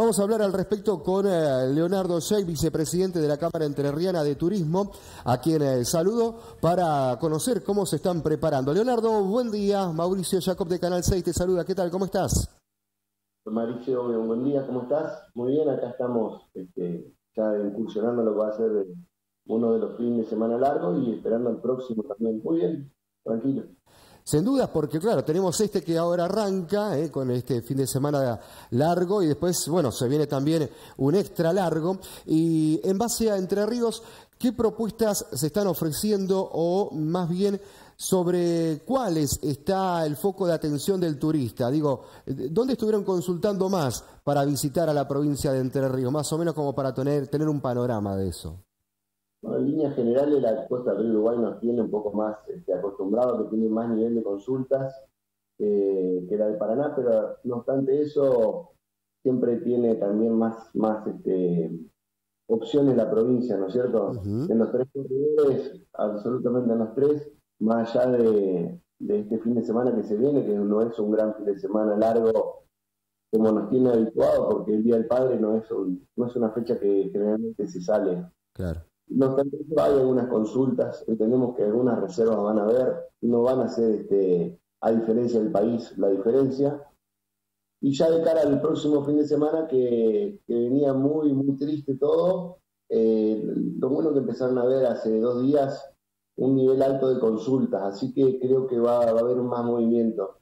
Vamos a hablar al respecto con eh, Leonardo Shea, vicepresidente de la Cámara Entrerriana de Turismo, a quien eh, saludo para conocer cómo se están preparando. Leonardo, buen día. Mauricio Jacob de Canal 6 te saluda. ¿Qué tal? ¿Cómo estás? Mauricio, buen día. ¿Cómo estás? Muy bien, acá estamos este, ya incursionando lo que va a ser uno de los fines de semana largos y esperando el próximo también. Muy bien, tranquilo. Sin dudas, porque claro, tenemos este que ahora arranca eh, con este fin de semana largo y después, bueno, se viene también un extra largo. Y en base a Entre Ríos, ¿qué propuestas se están ofreciendo o más bien sobre cuáles está el foco de atención del turista? Digo, ¿dónde estuvieron consultando más para visitar a la provincia de Entre Ríos? Más o menos como para tener, un panorama de eso líneas generales, la costa del Uruguay nos tiene un poco más este, acostumbrado, que tiene más nivel de consultas eh, que la de Paraná, pero no obstante eso, siempre tiene también más, más este, opciones la provincia, ¿no es cierto? En los tres corredores, absolutamente en los tres, más allá de, este fin de semana que se viene, que no es un gran fin de semana largo como nos tiene habituado, porque el Día del Padre no es, no es una fecha que generalmente se sale. Claro. No obstante, hay algunas consultas, entendemos que algunas reservas van a haber, no van a ser, este, a diferencia del país, la diferencia. Y ya de cara al próximo fin de semana, que, venía muy, muy triste todo, eh, lo bueno que empezaron a ver hace dos días un nivel alto de consultas, así que creo que va, va a haber más movimiento.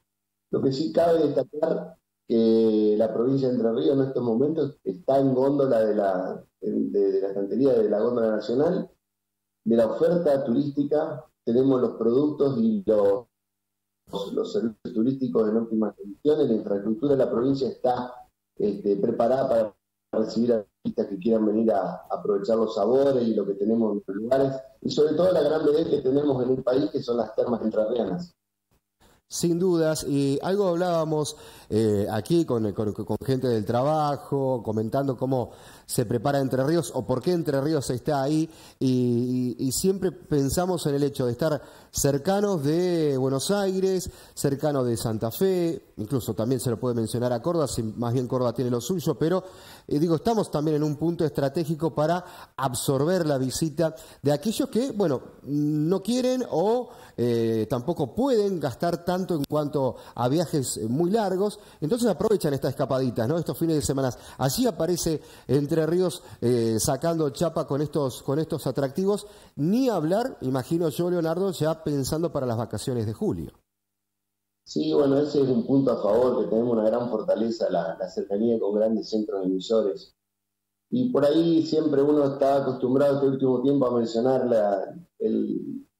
Lo que sí cabe destacar que la provincia de Entre Ríos en estos momentos está en góndola de la, de, la estantería de la góndola nacional, de la oferta turística, tenemos los productos y los, los servicios turísticos en óptimas condiciones, la infraestructura de la provincia está este, preparada para recibir a turistas que quieran venir a, aprovechar los sabores y lo que tenemos en los lugares, y sobre todo la gran belleza que tenemos en el país, que son las termas entrerrianas. Sin dudas, y algo hablábamos eh, aquí con, gente del trabajo, comentando cómo se prepara Entre Ríos o por qué Entre Ríos está ahí, y, siempre pensamos en el hecho de estar cercanos de Buenos Aires, cercanos de Santa Fe, incluso también se lo puede mencionar a Córdoba, si más bien Córdoba tiene lo suyo, pero eh, digo, estamos también en un punto estratégico para absorber la visita de aquellos que, bueno, no quieren o eh, tampoco pueden gastar tanto en cuanto a viajes muy largos entonces aprovechan estas escapaditas, ¿no? Estos fines de semana. Allí aparece Entre Ríos eh, sacando chapa con estos, con estos atractivos. Ni hablar, imagino yo, Leonardo, ya pensando para las vacaciones de julio. Sí, bueno, ese es un punto a favor, que tenemos una gran fortaleza, la, cercanía con grandes centros emisores. Y por ahí siempre uno está acostumbrado este último tiempo a mencionar la,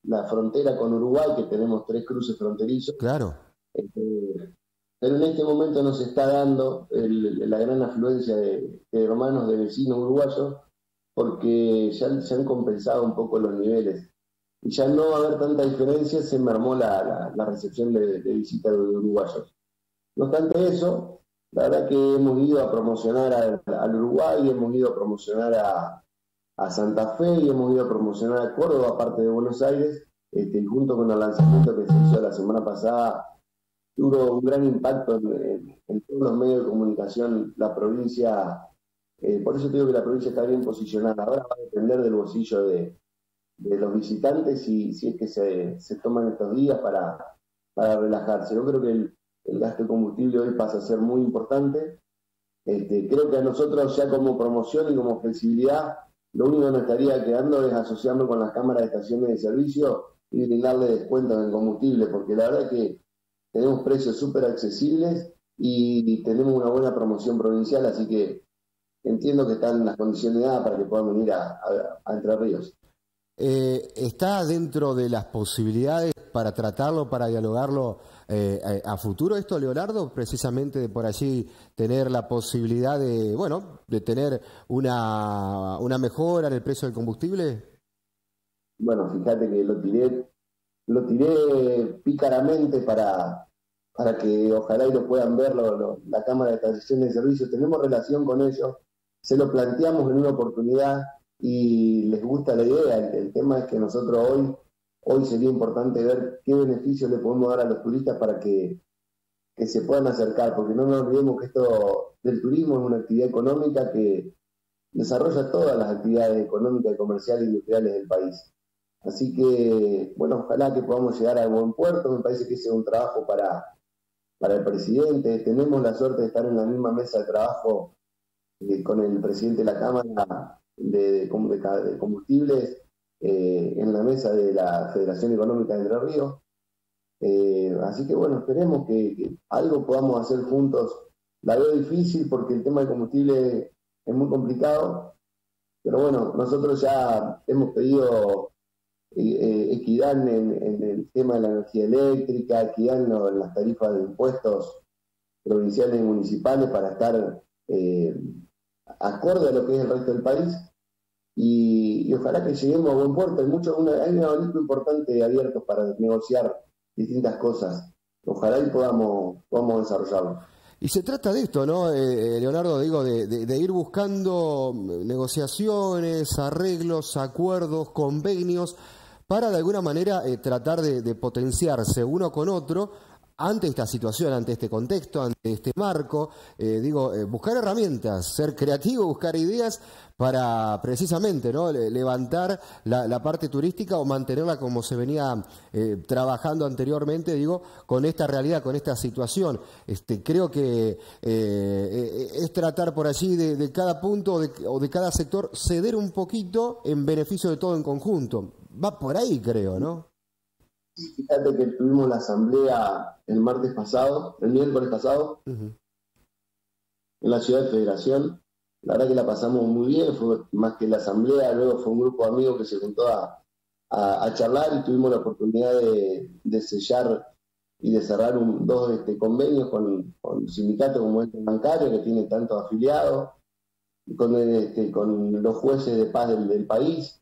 la frontera con Uruguay, que tenemos tres cruces fronterizos. Claro. Este, pero en este momento nos está dando la gran afluencia de, hermanos, de vecinos uruguayos, porque ya se han compensado un poco los niveles. Y ya no va a haber tanta diferencia, se mermó la, la, recepción de, de visitas de uruguayos. No obstante eso, la verdad que hemos ido a promocionar al, Uruguay, hemos ido a promocionar a, a, Santa Fe y hemos ido a promocionar a Córdoba, aparte de Buenos Aires, este, junto con el lanzamiento que se hizo la semana pasada tuvo un gran impacto en, todos los medios de comunicación. La provincia, eh, por eso digo que la provincia está bien posicionada. Ahora va a depender del bolsillo de, los visitantes y si es que se, toman estos días para, para relajarse. Yo creo que el, gasto de combustible hoy pasa a ser muy importante. Este, creo que a nosotros ya como promoción y como flexibilidad, lo único que nos estaría quedando es asociarnos con las cámaras de estaciones de servicio y brindarle descuentos en combustible, porque la verdad es que tenemos precios súper accesibles y tenemos una buena promoción provincial, así que entiendo que están las condiciones dadas para que puedan venir a, Entre Ríos. Eh, ¿Está dentro de las posibilidades para tratarlo, para dialogarlo eh, a, futuro esto, Leonardo? Precisamente de por allí tener la posibilidad de, bueno, de tener una, una mejora en el precio del combustible. Bueno, fíjate que lo tiré lo tiré pícaramente para, para que ojalá y lo puedan ver la Cámara de Transición de Servicios. Tenemos relación con ellos, se lo planteamos en una oportunidad y les gusta la idea. El, tema es que nosotros hoy, hoy sería importante ver qué beneficios le podemos dar a los turistas para que, que se puedan acercar, porque no nos olvidemos que esto del turismo es una actividad económica que desarrolla todas las actividades económicas, comerciales e industriales del país. Así que, bueno, ojalá que podamos llegar a buen puerto, me parece que ese es un trabajo para, para el presidente. Tenemos la suerte de estar en la misma mesa de trabajo eh, con el presidente de la Cámara de, de, Combustibles eh, en la mesa de la Federación Económica de Entre Ríos. Eh, así que bueno, esperemos que, algo podamos hacer juntos. La veo difícil porque el tema del combustible es muy complicado, pero bueno, nosotros ya hemos pedido eh, equidad en, el tema de la energía eléctrica, equidad en, las tarifas de impuestos provinciales y municipales para estar acorde a lo que es el resto del país. Y, ojalá que lleguemos a buen puerto. Hay, mucho, hay un abanico importante abierto para negociar distintas cosas. Ojalá y podamos, podamos desarrollarlo. Y se trata de esto, ¿no, eh, eh, Leonardo? Digo, de, ir buscando negociaciones, arreglos, acuerdos, convenios, para de alguna manera eh, tratar de, potenciarse uno con otro ante esta situación, ante este contexto, ante este marco, digo, buscar herramientas, ser creativo, buscar ideas para precisamente ¿no? levantar la, parte turística o mantenerla como se venía eh, trabajando anteriormente, digo, con esta realidad, con esta situación. Este, creo que eh, eh, es tratar por allí de, cada punto o de, cada sector ceder un poquito en beneficio de todo en conjunto. Va por ahí, creo, ¿no? Fíjate que tuvimos la asamblea el martes pasado, el miércoles pasado, en la ciudad de Federación, la verdad que la pasamos muy bien, fue más que la asamblea, luego fue un grupo de amigos que se juntó a, charlar y tuvimos la oportunidad de, sellar y de cerrar dos este, convenios con, con sindicatos como este bancario, que tiene tantos afiliados, con, este, con los jueces de paz del, país.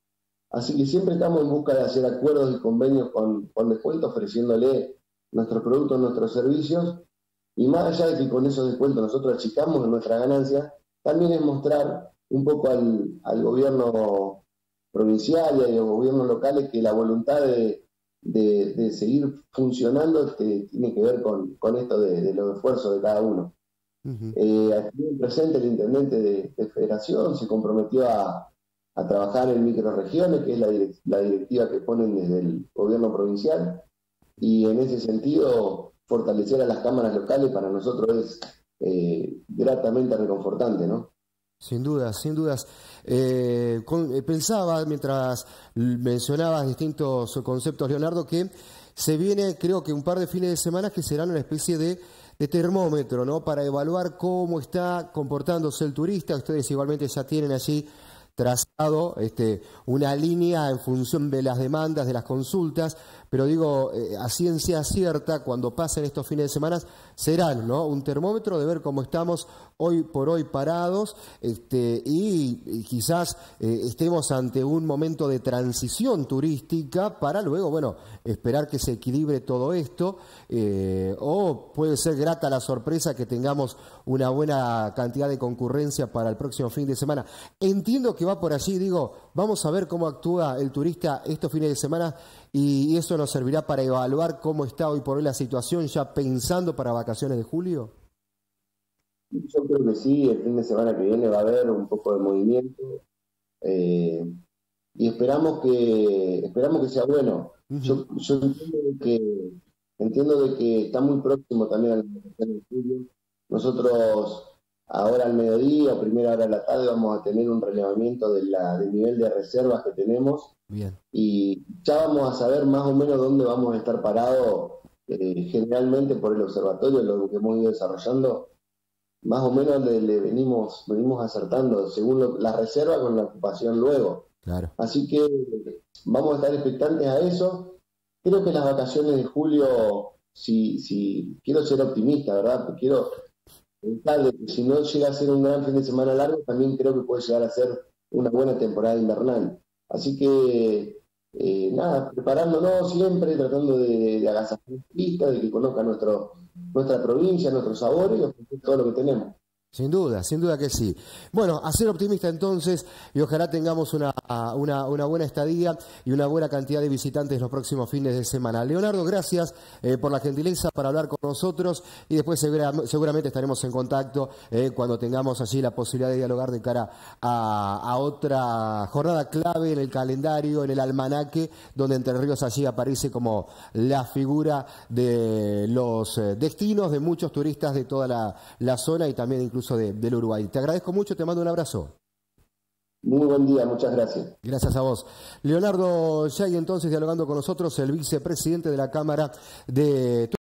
Así que siempre estamos en busca de hacer acuerdos y convenios con, con descuento, ofreciéndole nuestros productos, nuestros servicios. Y más allá de que con esos descuentos nosotros achicamos nuestra ganancia, también es mostrar un poco al, gobierno provincial y a los gobiernos locales que la voluntad de, seguir funcionando este, tiene que ver con, esto de, los esfuerzos de cada uno. Eh, aquí presente el intendente de, federación se comprometió a, trabajar en microregiones, que es la, directiva que ponen desde el gobierno provincial, y en ese sentido fortalecer a las cámaras locales para nosotros es eh, gratamente reconfortante, ¿no? Sin dudas, sin dudas. Eh, eh, pensaba, mientras mencionabas distintos conceptos, Leonardo, que se viene, creo que un par de fines de semana que serán una especie de, de termómetro, ¿no? Para evaluar cómo está comportándose el turista. Ustedes igualmente ya tienen allí trazado este, una línea en función de las demandas, de las consultas, pero digo, eh, a ciencia cierta, cuando pasen estos fines de semana, serán ¿no? un termómetro de ver cómo estamos hoy por hoy parados este, y, quizás eh, estemos ante un momento de transición turística para luego, bueno, esperar que se equilibre todo esto eh, o puede ser grata la sorpresa que tengamos una buena cantidad de concurrencia para el próximo fin de semana. Entiendo que va por allí, digo, vamos a ver cómo actúa el turista estos fines de semana y eso nos servirá para evaluar cómo está hoy por hoy la situación ya pensando para vacaciones de julio. Yo creo que sí, el fin de semana que viene va a haber un poco de movimiento eh, y esperamos que esperamos que sea bueno. Yo, entiendo de que entiendo de que está muy próximo también a la de julio. Nosotros ahora al mediodía primera hora de la tarde vamos a tener un relevamiento de la, del nivel de reservas que tenemos Bien. y ya vamos a saber más o menos dónde vamos a estar parados eh, generalmente por el observatorio, lo que hemos ido desarrollando más o menos le, venimos, venimos acertando según la reserva con la ocupación luego. Claro. Así que vamos a estar expectantes a eso. Creo que las vacaciones de julio, si, si quiero ser optimista, ¿verdad? Quiero si no llega a ser un gran fin de semana largo, también creo que puede llegar a ser una buena temporada invernal. Así que, eh, nada, preparándonos siempre, tratando de, de agasajar de que conozcan nuestro, nuestra provincia, nuestros sabores y todo lo que tenemos. Sin duda, sin duda que sí. Bueno, a ser optimista entonces y ojalá tengamos una, una, buena estadía y una buena cantidad de visitantes los próximos fines de semana. Leonardo, gracias eh, por la gentileza para hablar con nosotros y después seguramente estaremos en contacto eh, cuando tengamos allí la posibilidad de dialogar de cara a, otra jornada clave en el calendario, en el almanaque, donde Entre Ríos allí aparece como la figura de los eh, destinos de muchos turistas de toda la, la zona y también incluso del Uruguay. Te agradezco mucho, te mando un abrazo. Muy buen día, muchas gracias. Gracias a vos. Leonardo Yay, entonces, dialogando con nosotros, el vicepresidente de la Cámara de